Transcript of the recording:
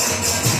Thank you.